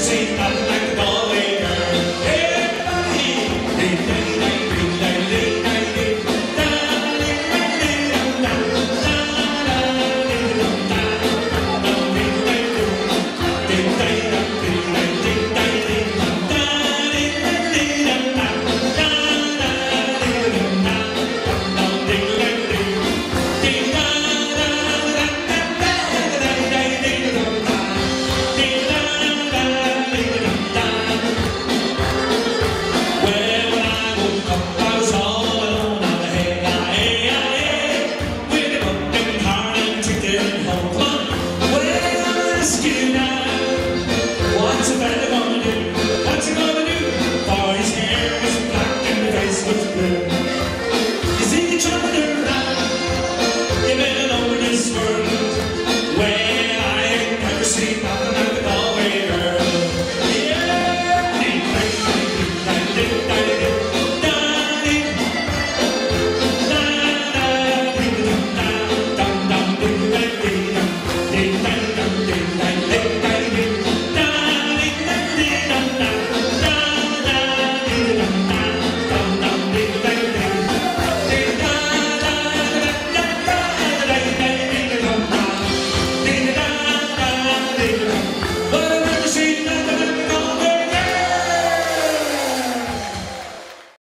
see 감사합니다.